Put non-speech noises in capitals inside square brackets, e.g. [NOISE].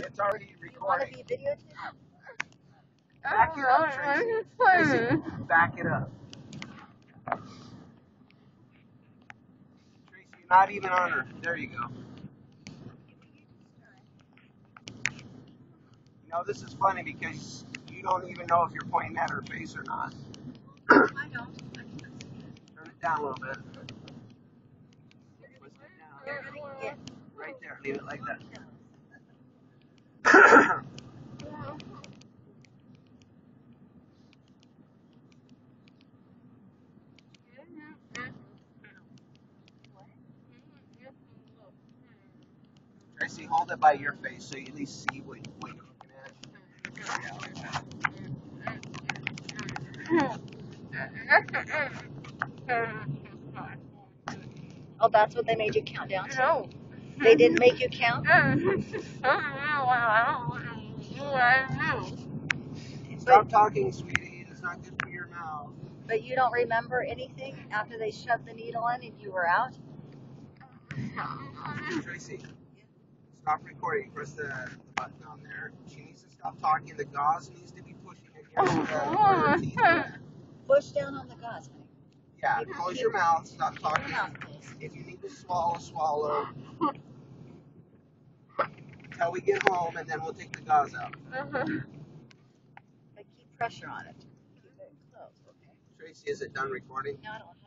It's already You want to recording. be videotaped? Back it up, oh, Tracy. Tracy, back it up. Tracy, you're not even on her. There you go. You know, this is funny because you don't even know if you're pointing at her face or not. I know. Turn it down a little bit. Twist it down. Right. Leave it like that. Tracy, hold it by your face so you at least see what, what you're looking at. Yeah. Oh, that's what they made you count down to? No. They didn't make you count? [LAUGHS] Stop talking, sweetie. It's not good for your mouth. But you don't remember anything after they shoved the needle in and you were out? Tracy, stop recording. Press the button on there. She needs to stop talking. The gauze needs to be pushing against the, teeth are. Push down on the gauze, honey. Yeah, close your mouth. Stop Your talking. mouth, please. If you need to swallow, swallow. Until we get home, and then we'll take the gauze out. Uh-huh. But keep pressure on it. Keep it closed, okay? Tracy, is it done recording? No, I don't